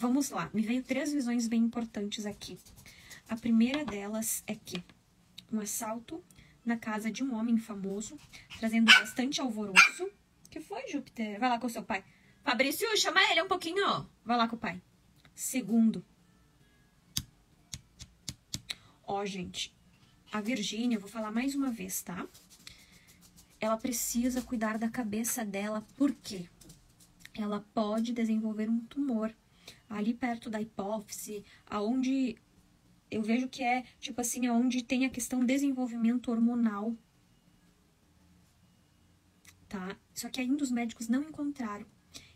vamos lá. Me veio três visões bem importantes aqui. A primeira delas é que um assalto na casa de um homem famoso, trazendo bastante alvoroço. que foi, Júpiter? Vai lá com seu pai. Fabrício, chama ele um pouquinho. Vai lá com o pai. Segundo. Ó, gente, a Virgínia, vou falar mais uma vez, tá? Ela precisa cuidar da cabeça dela, por quê? Ela pode desenvolver um tumor ali perto da hipófise, aonde eu vejo que é, tipo assim, aonde tem a questão desenvolvimento hormonal. Tá? Só que ainda os médicos não encontraram.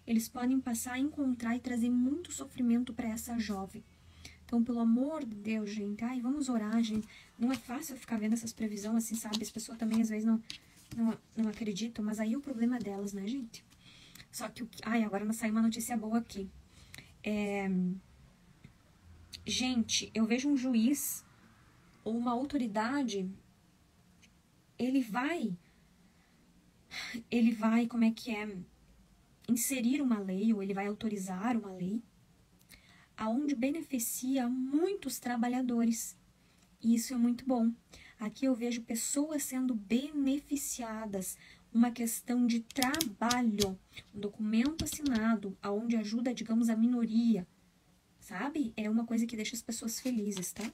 Eles podem passar a encontrar e trazer muito sofrimento para essa jovem. Então, pelo amor de Deus, gente, ai, vamos orar, gente. Não é fácil ficar vendo essas previsões assim, sabe? As pessoas também às vezes não, não, não acreditam, mas aí é o problema delas, né, gente? Só que, ai, agora não saiu uma notícia boa aqui. É, gente, eu vejo um juiz ou uma autoridade, ele vai, ele vai, como é que é, inserir uma lei ou ele vai autorizar uma lei aonde beneficia muitos trabalhadores. E isso é muito bom. Aqui eu vejo pessoas sendo beneficiadas, uma questão de trabalho, um documento assinado, aonde ajuda, digamos, a minoria, sabe? É uma coisa que deixa as pessoas felizes, tá?